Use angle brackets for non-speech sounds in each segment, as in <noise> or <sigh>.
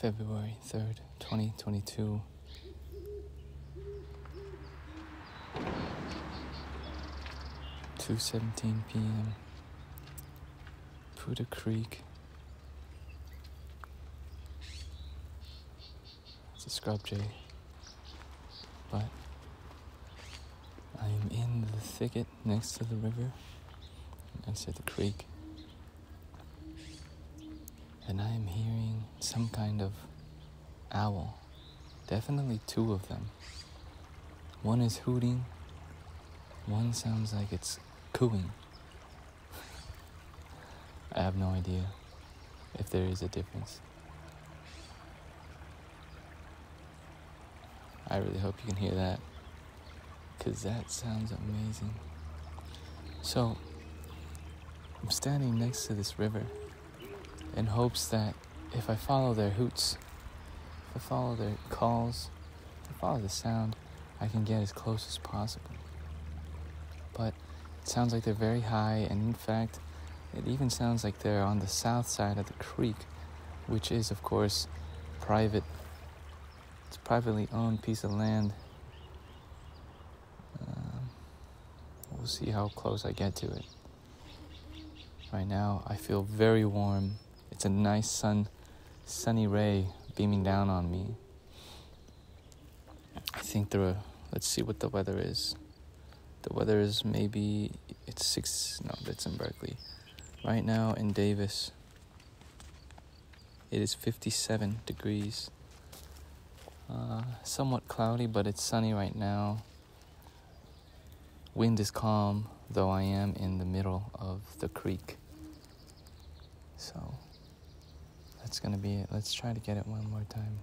February 3rd, 2022. Two seventeen PM. Putah Creek. It's a scrub jay. But I am in the thicket next to the river. Next to the creek. And I am hearing some kind of owl. Definitely two of them. One is hooting, one sounds like it's cooing. <laughs> I have no idea if there is a difference. I really hope you can hear that because that sounds amazing. So, I'm standing next to this river in hopes that if I follow their hoots, if I follow their calls, if I follow the sound, I can get as close as possible. But it sounds like they're very high, and in fact, it even sounds like they're on the south side of the creek, which is, of course, private. It's a privately owned piece of land. Um, we'll see how close I get to it. Right now, I feel very warm. It's a nice sun, sunny ray beaming down on me. I think the let's see what the weather is. The weather is maybe it's six. No, it's in Berkeley. Right now in Davis, it is 57 degrees. Uh, somewhat cloudy, but it's sunny right now. Wind is calm, though I am in the middle of the creek. So that's gonna be it. Let's try to get it one more time.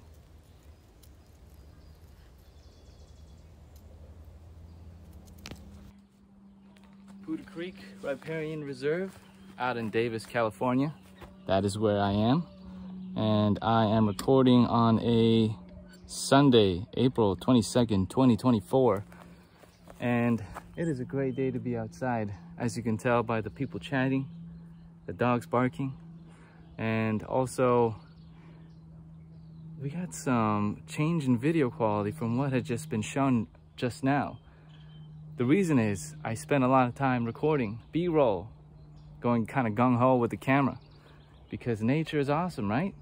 Putah Creek Riparian Reserve out in Davis, California. That is where I am. And I am recording on a Sunday, April 22nd, 2024. And it is a great day to be outside, as you can tell by the people chatting, the dogs barking, and also we got some change in video quality from what had just been shown just now. The reason is I spent a lot of time recording B-roll, going kind of gung-ho with the camera because nature is awesome, right?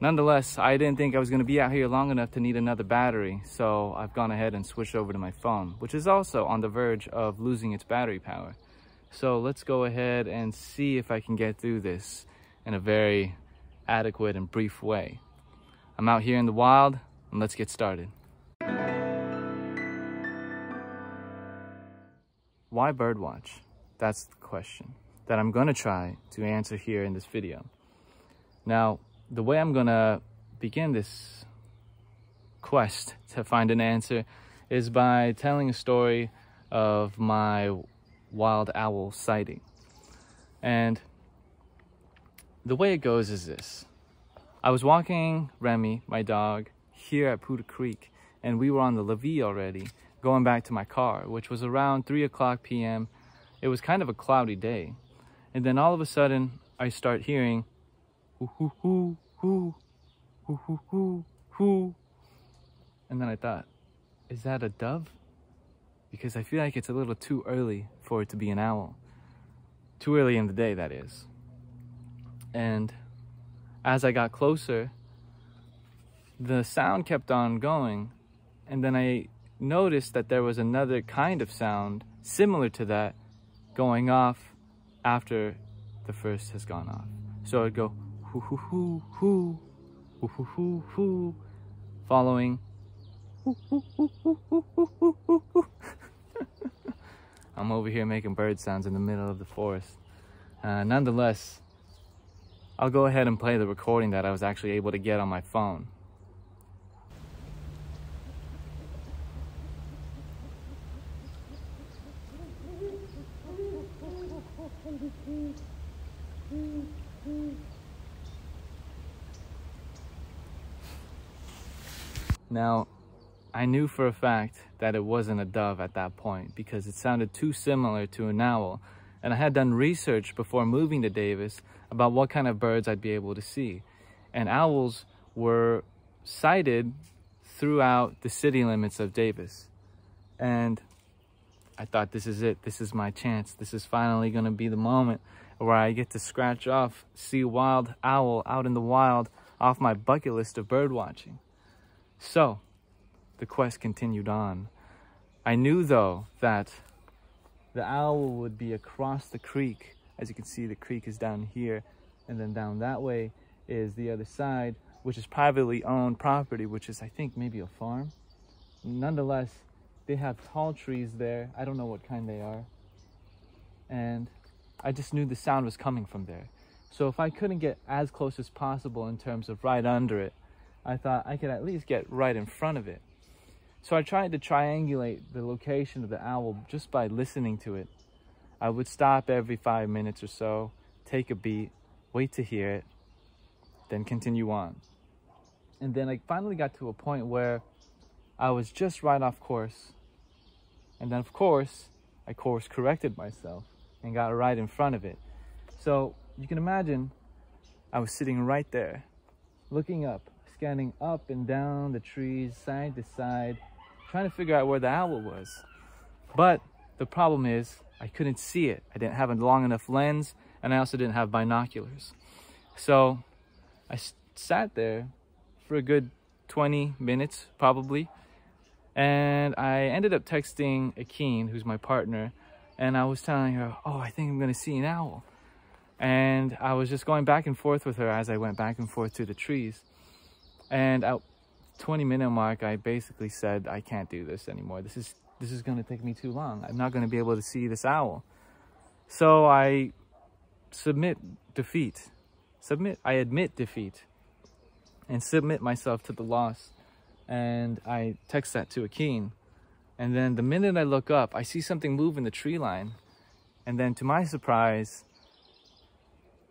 Nonetheless, I didn't think I was going to be out here long enough to need another battery, so I've gone ahead and switched over to my phone, which is also on the verge of losing its battery power. So let's go ahead and see if I can get through this in a very adequate and brief way. I'm out here in the wild, and let's get started. Why birdwatch? That's the question that I'm gonna try to answer here in this video. Now, the way I'm gonna begin this quest to find an answer is by telling a story of my wild owl sighting. And the way it goes is this. I was walking Remy, my dog, here at Putah Creek, and we were on the levee already, going back to my car, which was around 3 o'clock p.m. It was kind of a cloudy day. And then all of a sudden, I start hearing, hoo hoo hoo hoo, hoo hoo hoo hoo. And then I thought, is that a dove? Because I feel like it's a little too early for it to be an owl. Too early in the day, that is. And as I got closer, the sound kept on going. And then I noticed that there was another kind of sound similar to that going off after the first has gone off. So it'd go hoo hoo hoo hoo hoo hoo hoo hoo following I'm over here making bird sounds in the middle of the forest. Uh, nonetheless, I'll go ahead and play the recording that I was actually able to get on my phone. Now, I knew for a fact that it wasn't a dove at that point because it sounded too similar to an owl. And I had done research before moving to Davis about what kind of birds I'd be able to see. and owls were sighted throughout the city limits of Davis. And I thought, this is it. This is my chance. This is finally going to be the moment where I get to scratch off, see wild owl out in the wild off my bucket list of bird watching. So, the quest continued on. I knew, though, that the owl would be across the creek. As you can see, the creek is down here, and then down that way is the other side, which is privately owned property, which is, I think, maybe a farm. Nonetheless, they have tall trees there. I don't know what kind they are. And I just knew the sound was coming from there. So if I couldn't get as close as possible in terms of right under it, I thought I could at least get right in front of it. So I tried to triangulate the location of the owl just by listening to it. I would stop every five minutes or so, take a beat, wait to hear it, then continue on. And then I finally got to a point where I was just right off course. And then, of course, I course corrected myself and got right in front of it. So you can imagine I was sitting right there, looking up, scanning up and down the trees, side to side, trying to figure out where the owl was. But the problem is I couldn't see it. I didn't have a long enough lens and I also didn't have binoculars. So I sat there for a good 20 minutes probably. And I ended up texting Akeen, who's my partner, and I was telling her, oh, I think I'm gonna see an owl. And I was just going back and forth with her as I went back and forth to the trees. And at 20 minute mark, I basically said, I can't do this anymore. This is, this is gonna take me too long. I'm not gonna be able to see this owl. So I submit defeat. Submit, I admit defeat and submit myself to the loss. And I text that to Akeen. And then the minute I look up, I see something move in the tree line. And then to my surprise,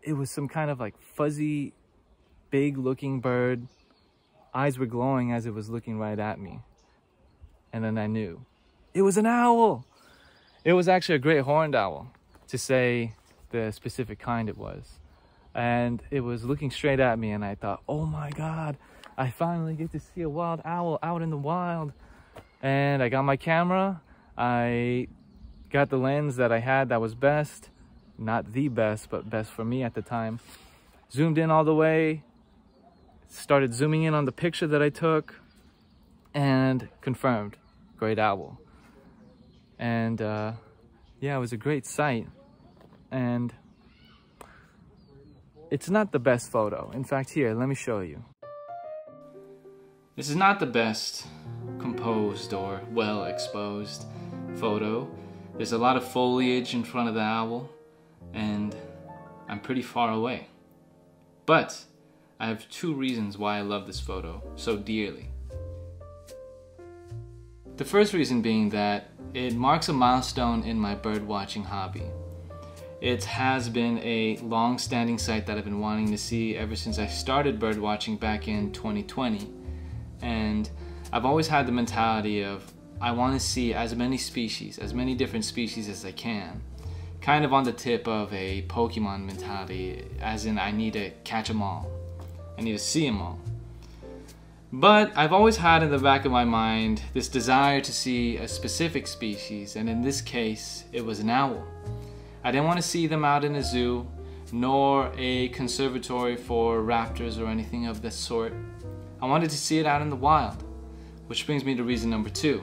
it was some kind of like fuzzy, big looking bird. Eyes were glowing as it was looking right at me. And then I knew it was an owl. It was actually a great horned owl to say the specific kind it was. And it was looking straight at me and I thought, oh my God, I finally get to see a wild owl out in the wild. And I got my camera. I got the lens that I had that was best not the best, but best for me at the time. Zoomed in all the way, started zooming in on the picture that I took, and confirmed, great owl. And uh, yeah, it was a great sight. And it's not the best photo. In fact, here, let me show you. This is not the best composed or well exposed photo. There's a lot of foliage in front of the owl and I'm pretty far away. But I have two reasons why I love this photo so dearly. The first reason being that it marks a milestone in my birdwatching hobby. It has been a long-standing site that I've been wanting to see ever since I started birdwatching back in 2020. And I've always had the mentality of I want to see as many species, as many different species as I can kind of on the tip of a Pokemon mentality, as in I need to catch them all. I need to see them all. But I've always had in the back of my mind this desire to see a specific species, and in this case, it was an owl. I didn't want to see them out in a zoo, nor a conservatory for raptors or anything of the sort. I wanted to see it out in the wild, which brings me to reason number two.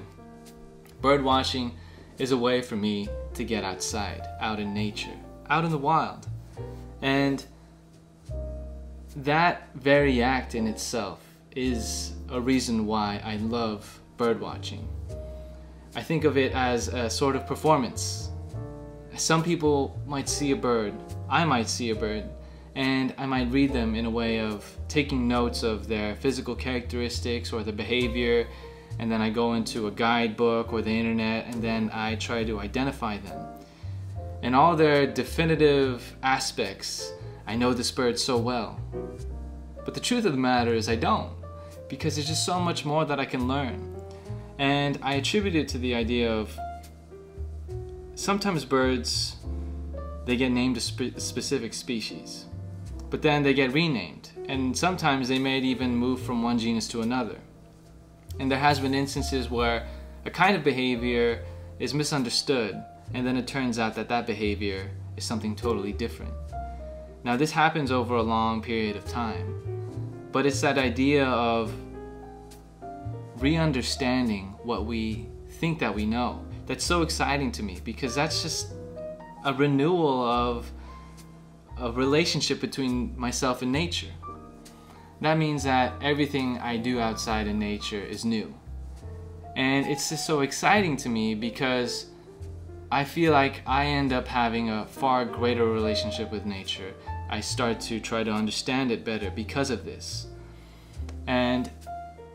Bird watching is a way for me to get outside, out in nature, out in the wild. And that very act in itself is a reason why I love birdwatching. I think of it as a sort of performance. Some people might see a bird, I might see a bird, and I might read them in a way of taking notes of their physical characteristics or the behavior and then I go into a guidebook or the internet and then I try to identify them. And all their definitive aspects, I know this bird so well. But the truth of the matter is I don't, because there's just so much more that I can learn. And I attribute it to the idea of sometimes birds, they get named a spe specific species, but then they get renamed And sometimes they may even move from one genus to another. And there has been instances where a kind of behavior is misunderstood and then it turns out that that behavior is something totally different. Now this happens over a long period of time, but it's that idea of re-understanding what we think that we know. That's so exciting to me because that's just a renewal of a relationship between myself and nature. That means that everything I do outside in nature is new. And it's just so exciting to me because I feel like I end up having a far greater relationship with nature. I start to try to understand it better because of this. And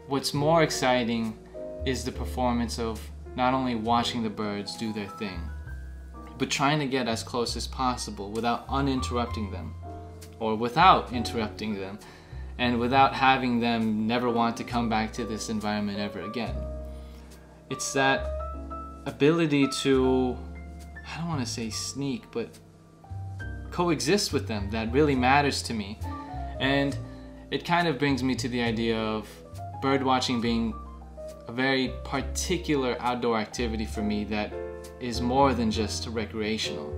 what's more exciting is the performance of not only watching the birds do their thing, but trying to get as close as possible without uninterrupting them, or without interrupting them, and without having them never want to come back to this environment ever again. It's that ability to, I don't want to say sneak, but coexist with them that really matters to me. And it kind of brings me to the idea of bird watching being a very particular outdoor activity for me that is more than just recreational.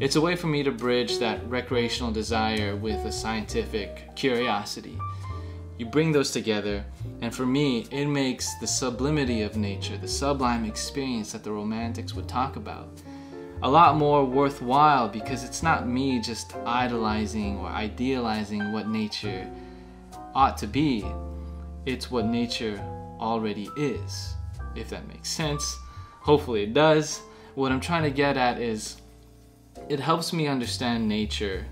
It's a way for me to bridge that recreational desire with a scientific curiosity. You bring those together, and for me, it makes the sublimity of nature, the sublime experience that the Romantics would talk about, a lot more worthwhile because it's not me just idolizing or idealizing what nature ought to be. It's what nature already is, if that makes sense. Hopefully it does. What I'm trying to get at is it helps me understand nature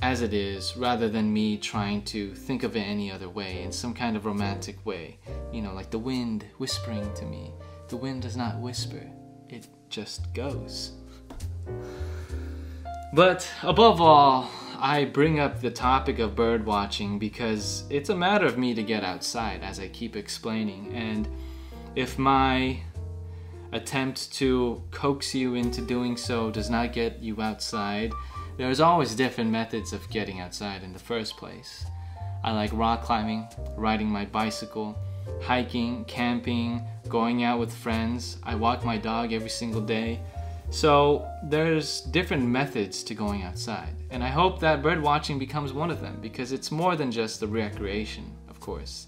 as it is rather than me trying to think of it any other way in some kind of romantic way. You know, like the wind whispering to me. The wind does not whisper, just goes. But above all, I bring up the topic of bird watching because it's a matter of me to get outside, as I keep explaining. And if my attempt to coax you into doing so does not get you outside, there's always different methods of getting outside in the first place. I like rock climbing, riding my bicycle, hiking, camping, going out with friends. I walk my dog every single day. So there's different methods to going outside. And I hope that bird watching becomes one of them because it's more than just the recreation, of course.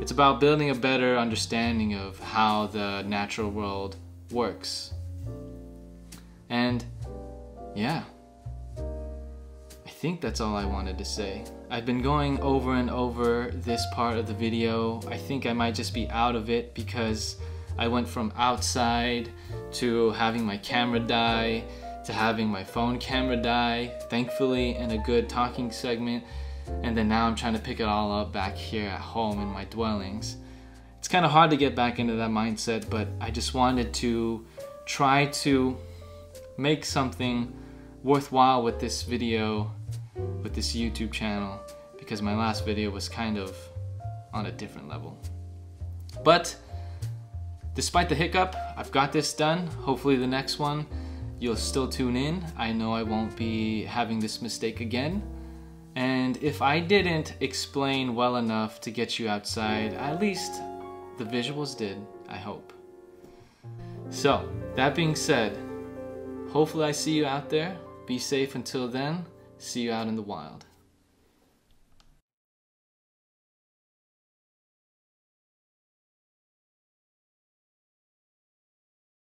It's about building a better understanding of how the natural world works. And yeah, I think that's all I wanted to say. I've been going over and over this part of the video. I think I might just be out of it because I went from outside to having my camera die to having my phone camera die, thankfully in a good talking segment and then now I'm trying to pick it all up back here at home in my dwellings. It's kind of hard to get back into that mindset, but I just wanted to try to make something worthwhile with this video, with this YouTube channel, because my last video was kind of on a different level. But despite the hiccup, I've got this done. Hopefully the next one, you'll still tune in. I know I won't be having this mistake again. And if I didn't explain well enough to get you outside, at least the visuals did, I hope. So, that being said, hopefully I see you out there. Be safe until then. See you out in the wild.